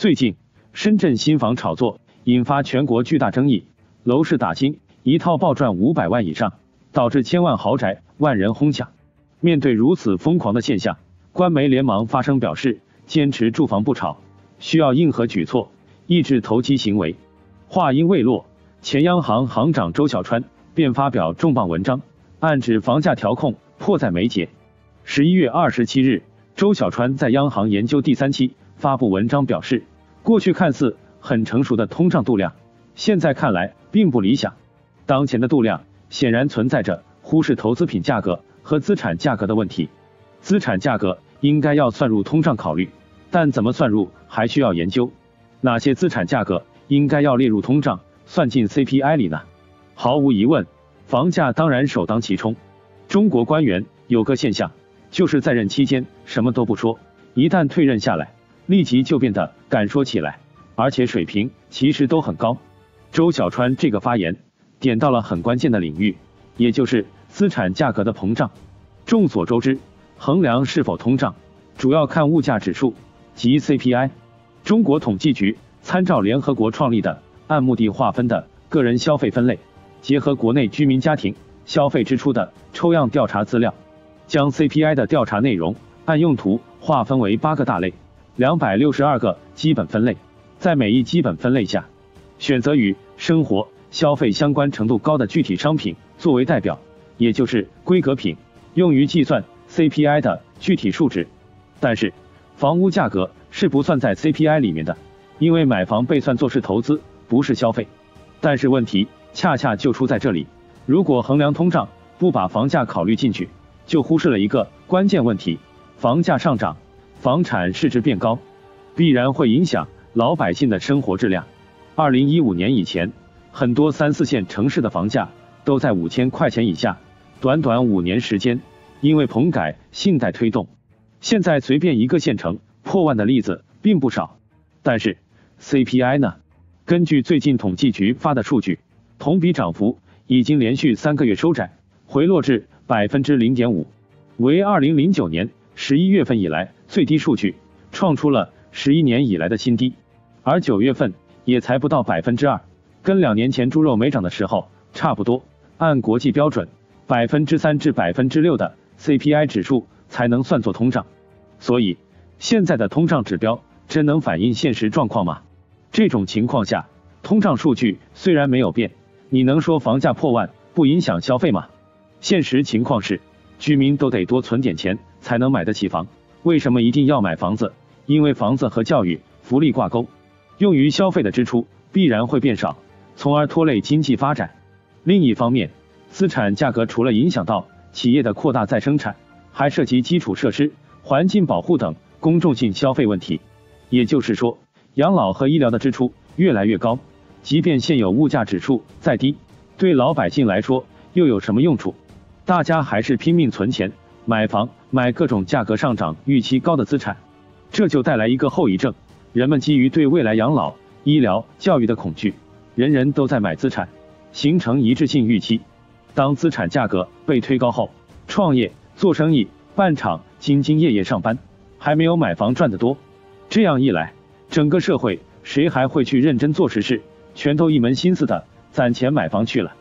最近，深圳新房炒作引发全国巨大争议，楼市打新，一套暴赚五百万以上，导致千万豪宅万人哄抢。面对如此疯狂的现象，官媒连忙发声表示，坚持住房不炒，需要硬核举措抑制投机行为。话音未落，前央行行长周小川便发表重磅文章，暗指房价调控迫在眉睫。十一月二十七日，周小川在央行研究第三期发布文章表示，过去看似很成熟的通胀度量，现在看来并不理想。当前的度量显然存在着忽视投资品价格和资产价格的问题。资产价格应该要算入通胀考虑，但怎么算入还需要研究。哪些资产价格？应该要列入通胀，算进 CPI 里呢？毫无疑问，房价当然首当其冲。中国官员有个现象，就是在任期间什么都不说，一旦退任下来，立即就变得敢说起来，而且水平其实都很高。周小川这个发言点到了很关键的领域，也就是资产价格的膨胀。众所周知，衡量是否通胀，主要看物价指数及 CPI。中国统计局。参照联合国创立的按目的划分的个人消费分类，结合国内居民家庭消费支出的抽样调查资料，将 CPI 的调查内容按用途划分为八个大类，两百六十二个基本分类，在每一基本分类下，选择与生活消费相关程度高的具体商品作为代表，也就是规格品，用于计算 CPI 的具体数值。但是，房屋价格是不算在 CPI 里面的。因为买房被算作是投资，不是消费，但是问题恰恰就出在这里。如果衡量通胀不把房价考虑进去，就忽视了一个关键问题：房价上涨，房产市值变高，必然会影响老百姓的生活质量。二零一五年以前，很多三四线城市的房价都在五千块钱以下，短短五年时间，因为棚改信贷推动，现在随便一个县城破万的例子并不少，但是。CPI 呢？根据最近统计局发的数据，同比涨幅已经连续三个月收窄，回落至百分之零点五，为二零零九年十一月份以来最低数据，创出了十一年以来的新低。而九月份也才不到百分之二，跟两年前猪肉没涨的时候差不多。按国际标准，百分之三至百分之六的 CPI 指数才能算作通胀。所以，现在的通胀指标真能反映现实状况吗？这种情况下，通胀数据虽然没有变，你能说房价破万不影响消费吗？现实情况是，居民都得多存点钱才能买得起房。为什么一定要买房子？因为房子和教育、福利挂钩，用于消费的支出必然会变少，从而拖累经济发展。另一方面，资产价格除了影响到企业的扩大再生产，还涉及基础设施、环境保护等公众性消费问题。也就是说。养老和医疗的支出越来越高，即便现有物价指数再低，对老百姓来说又有什么用处？大家还是拼命存钱买房，买各种价格上涨预期高的资产，这就带来一个后遗症：人们基于对未来养老、医疗、教育的恐惧，人人都在买资产，形成一致性预期。当资产价格被推高后，创业、做生意、办厂、兢兢业业上班，还没有买房赚得多。这样一来，整个社会谁还会去认真做实事？全都一门心思的攒钱买房去了。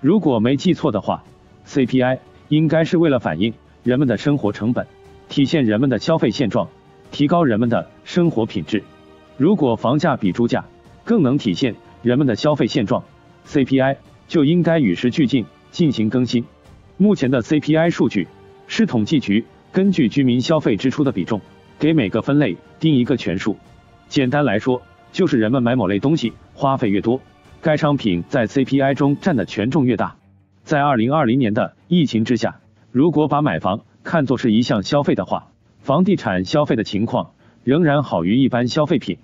如果没记错的话，CPI 应该是为了反映人们的生活成本，体现人们的消费现状，提高人们的生活品质。如果房价比猪价更能体现人们的消费现状，CPI 就应该与时俱进进行更新。目前的 CPI 数据是统计局根据居民消费支出的比重，给每个分类定一个权数。简单来说，就是人们买某类东西花费越多，该商品在 CPI 中占的权重越大。在二零二零年的疫情之下，如果把买房看作是一项消费的话，房地产消费的情况仍然好于一般消费品。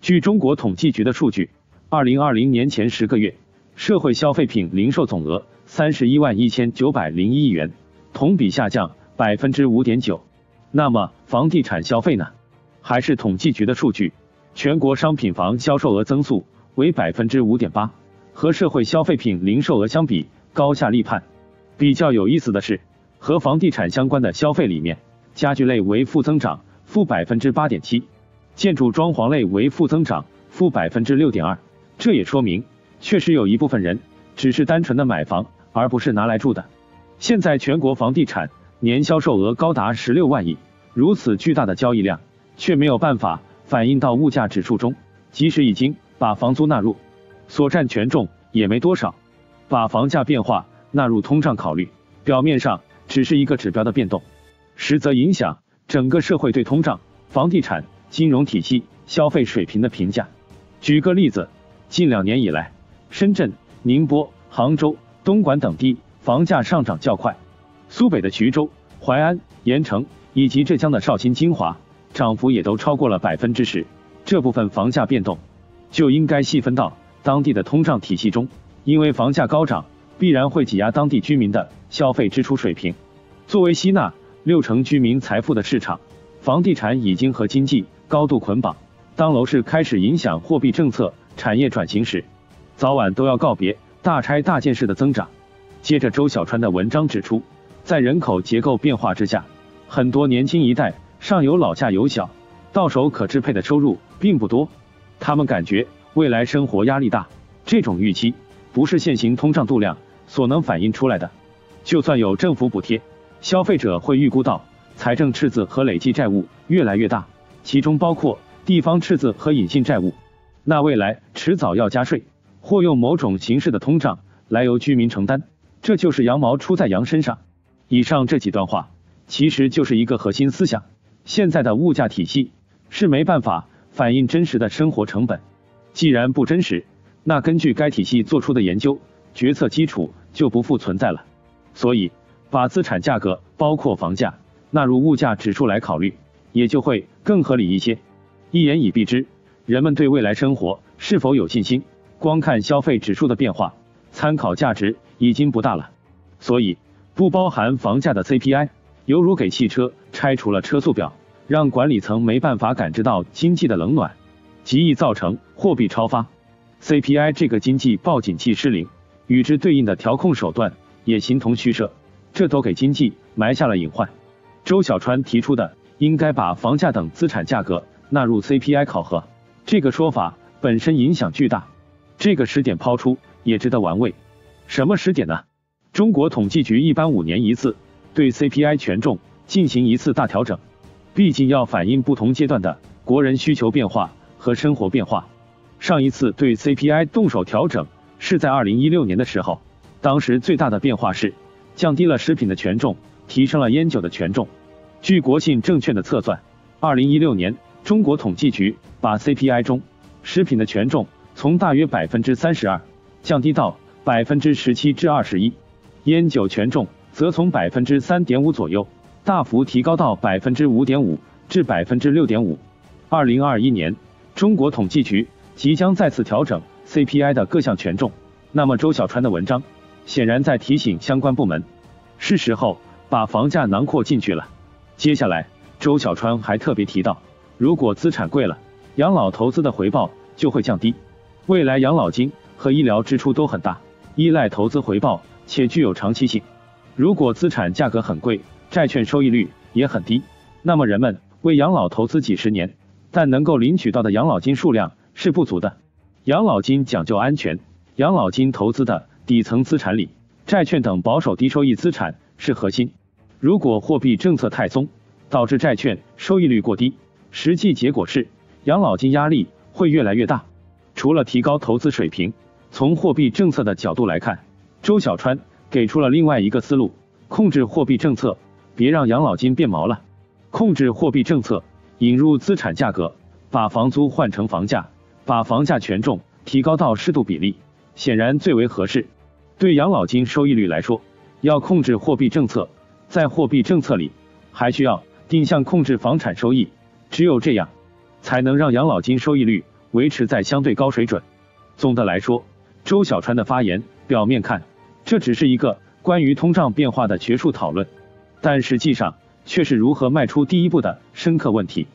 据中国统计局的数据，二零二零年前十个月，社会消费品零售总额三十一万一千九百零一亿元，同比下降百分之五点九。那么房地产消费呢？还是统计局的数据。全国商品房销售额增速为百分之五点八，和社会消费品零售额相比高下立判。比较有意思的是，和房地产相关的消费里面，家具类为负增长，负百分之八点七，建筑装潢类为负增长，负百分之六点二。这也说明，确实有一部分人只是单纯的买房，而不是拿来住的。现在全国房地产年销售额高达十六万亿，如此巨大的交易量，却没有办法反映到物价指数中。即使已经把房租纳入，所占权重也没多少。把房价变化纳入通胀考虑，表面上只是一个指标的变动，实则影响整个社会对通胀、房地产、金融体系、消费水平的评价。举个例子，近两年以来，深圳、宁波、杭州、东莞等地房价上涨较快，苏北的衢州、淮安、盐城以及浙江的绍兴、金华，涨幅也都超过了百分之十。这部分房价变动就应该细分到当地的通胀体系中。因为房价高涨，必然会挤压当地居民的消费支出水平。作为吸纳六成居民财富的市场，房地产已经和经济高度捆绑。当楼市开始影响货币政策、产业转型时，早晚都要告别大拆大建式的增长。接着，周小川的文章指出，在人口结构变化之下，很多年轻一代上有老下有小，到手可支配的收入并不多，他们感觉未来生活压力大。这种预期。不是现行通胀度量所能反映出来的。就算有政府补贴，消费者会预估到财政赤字和累计债务越来越大，其中包括地方赤字和隐性债务。那未来迟早要加税，或用某种形式的通胀来由居民承担。这就是羊毛出在羊身上。以上这几段话其实就是一个核心思想：现在的物价体系是没办法反映真实的生活成本。既然不真实。那根据该体系做出的研究，决策基础就不复存在了。所以，把资产价格包括房价纳入物价指数来考虑，也就会更合理一些。一言以蔽之，人们对未来生活是否有信心，光看消费指数的变化，参考价值已经不大了。所以，不包含房价的 CPI，犹如给汽车拆除了车速表，让管理层没办法感知到经济的冷暖，极易造成货币超发。CPI 这个经济报警器失灵，与之对应的调控手段也形同虚设，这都给经济埋下了隐患。周小川提出的应该把房价等资产价格纳入 CPI 考核，这个说法本身影响巨大。这个时点抛出也值得玩味。什么时点呢？中国统计局一般五年一次对 CPI 权重进行一次大调整，毕竟要反映不同阶段的国人需求变化和生活变化。上一次对 CPI 动手调整是在二零一六年的时候，当时最大的变化是降低了食品的权重，提升了烟酒的权重。据国信证券的测算，二零一六年中国统计局把 CPI 中食品的权重从大约百分之三十二降低到百分之十七至二十一，烟酒权重则从百分之三点五左右大幅提高到百分之五点五至百分之六点五。二零二一年，中国统计局。即将再次调整 CPI 的各项权重，那么周小川的文章显然在提醒相关部门，是时候把房价囊括进去了。接下来，周小川还特别提到，如果资产贵了，养老投资的回报就会降低。未来养老金和医疗支出都很大，依赖投资回报且具有长期性。如果资产价格很贵，债券收益率也很低，那么人们为养老投资几十年，但能够领取到的养老金数量。是不足的。养老金讲究安全，养老金投资的底层资产里，债券等保守低收益资产是核心。如果货币政策太松，导致债券收益率过低，实际结果是养老金压力会越来越大。除了提高投资水平，从货币政策的角度来看，周小川给出了另外一个思路：控制货币政策，别让养老金变毛了。控制货币政策，引入资产价格，把房租换成房价。把房价权重提高到适度比例，显然最为合适。对养老金收益率来说，要控制货币政策，在货币政策里还需要定向控制房产收益，只有这样，才能让养老金收益率维持在相对高水准。总的来说，周小川的发言表面看这只是一个关于通胀变化的学术讨论，但实际上却是如何迈出第一步的深刻问题。